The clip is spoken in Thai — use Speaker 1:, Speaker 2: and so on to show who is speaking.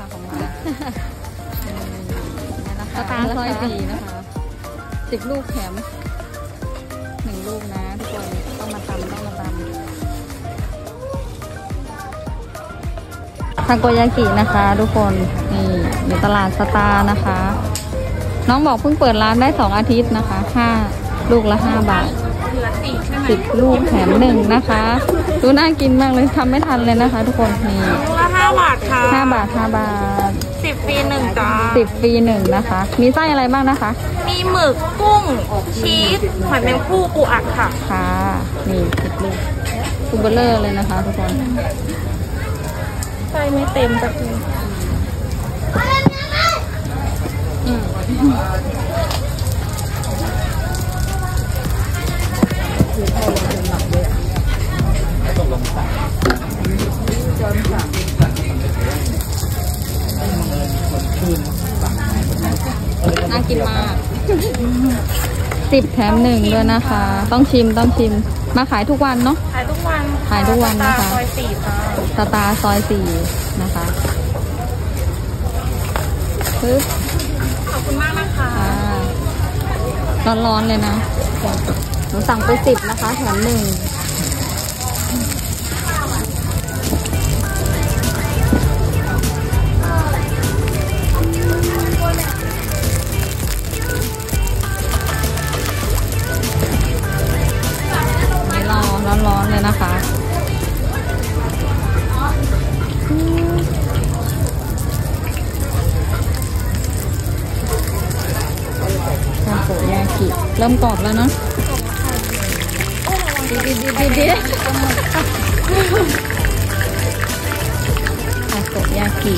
Speaker 1: ราคของร้านนี่นะคะสตาร์อยปีนะคะสิบลูกแถมหนึ่งลูกนะทุกคนต้องมาตำต้องมาตำทาโกยากินะคะ ทุกคนนี่อยู่ตลาดสตาร์นะคะ น้องบอกเพิ่งเปิดร้านได้สองอาทิตย์นะคะห้าลูกละห้าบาท
Speaker 2: สิ
Speaker 1: บลูกแถมหนึ่งนะคะ ดูน่ากินมากเลยทำไม่ทันเลยนะคะ ทุกคนนี่
Speaker 2: ลูกละห้าบาทค่ะ
Speaker 1: ห้าบาท
Speaker 2: สิบฟรีหนึ่ง
Speaker 1: นะคะ มีไส้อะไรบ้างนะคะ
Speaker 2: มีหมึกกุ้ง ชีสหอยแมงภู่ปูอัดค่ะ
Speaker 1: ค่ะ นี่สิบลูกคูเบลเลอร์เลยนะคะทุกคน
Speaker 2: ไส้ไม่เต็มสักที
Speaker 1: กินมากสิบแถมหนึ่งด้วยนะคะ ต้องชิมต้องชิม มาขายทุกวันเนาะ
Speaker 2: ขายทุกวัน
Speaker 1: ขายทุกวันนะคะ
Speaker 2: ซอยสี่ค่ะ
Speaker 1: สตาร์ซอยสี่นะคะปึ๊บ
Speaker 2: ขอบคุณมากนะคะ
Speaker 1: อ่าร้อนๆเลยนะหนูสั่งไปสิบนะคะ แถมหนึ่ง กิเริ่มกรอบแล้วเนาะดีดีดีดีดีทาโกยากิ